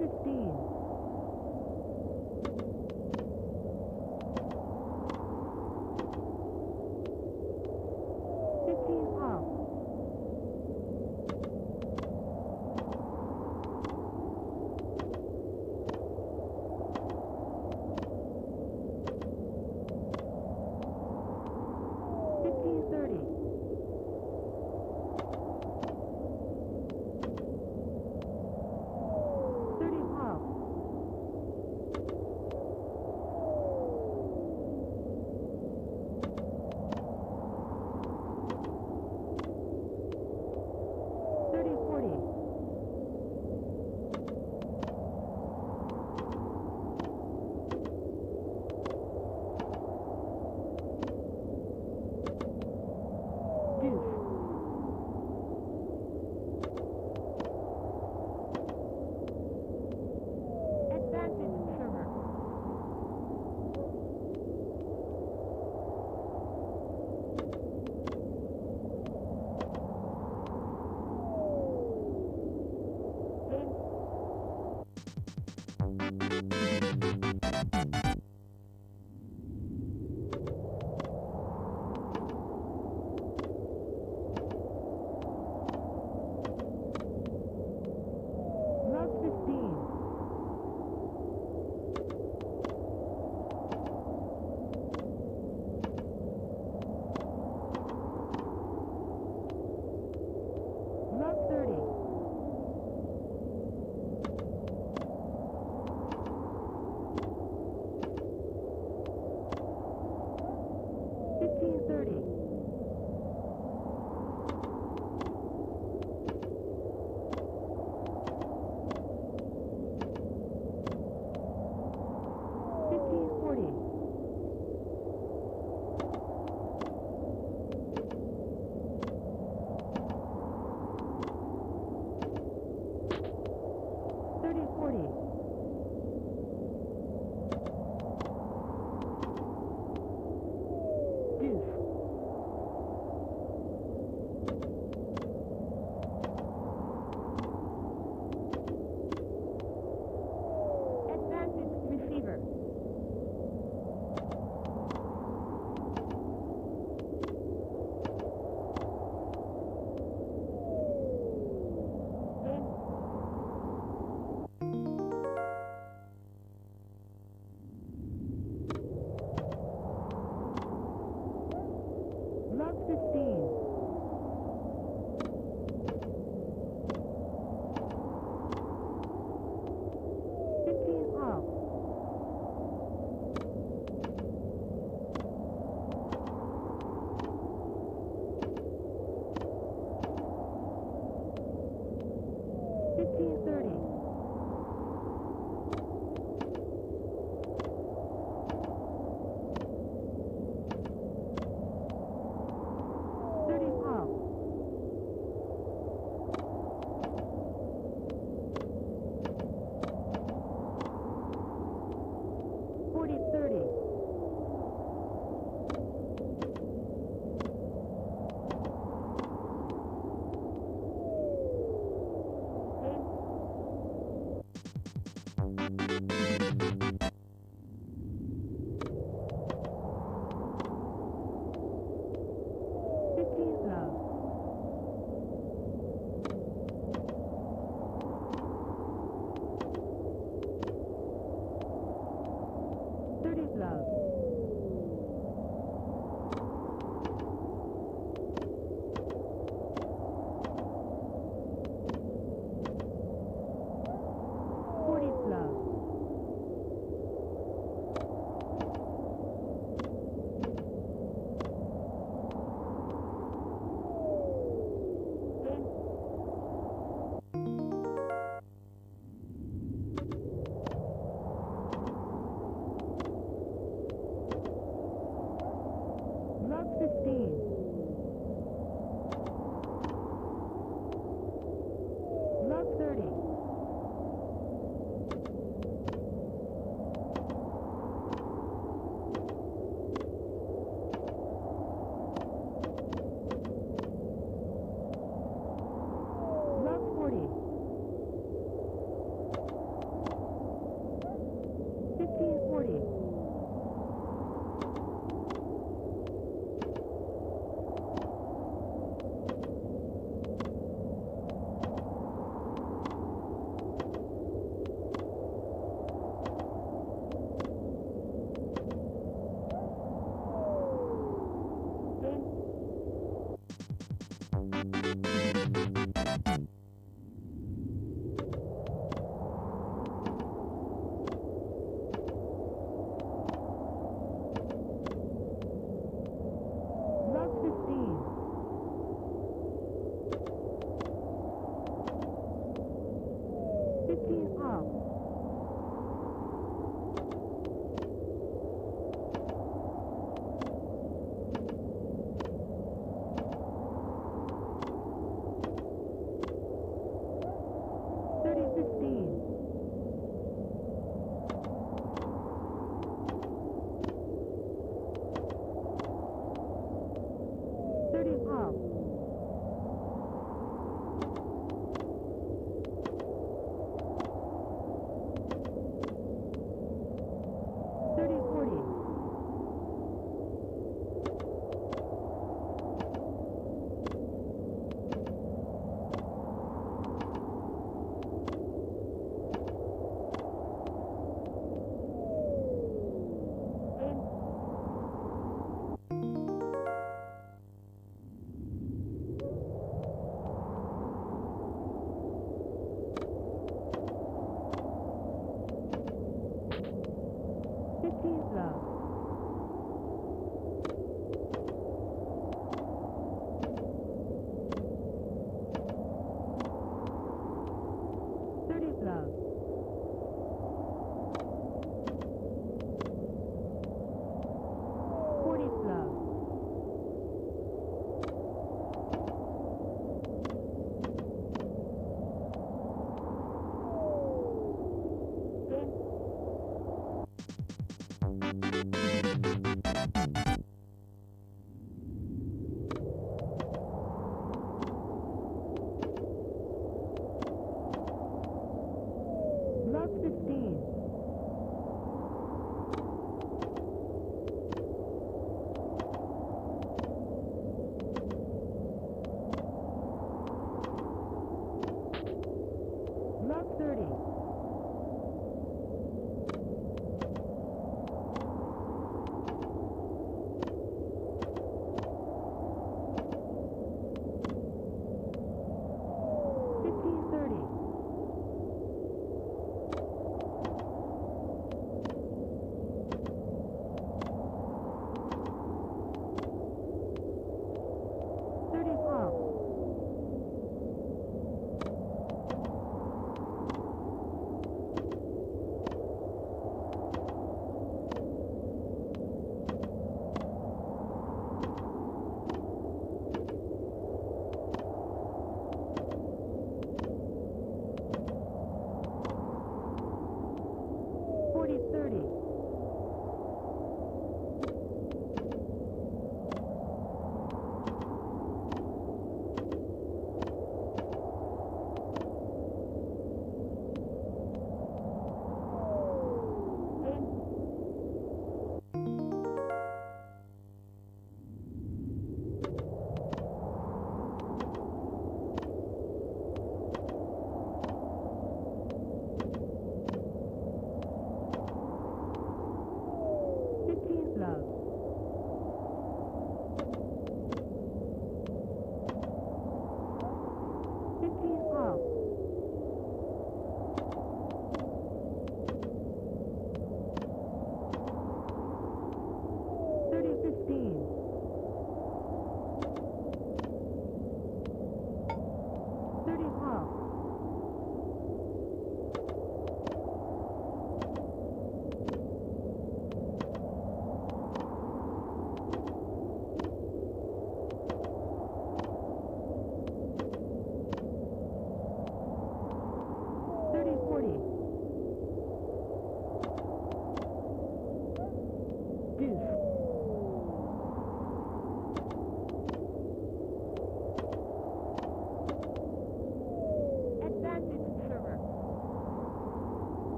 15. love.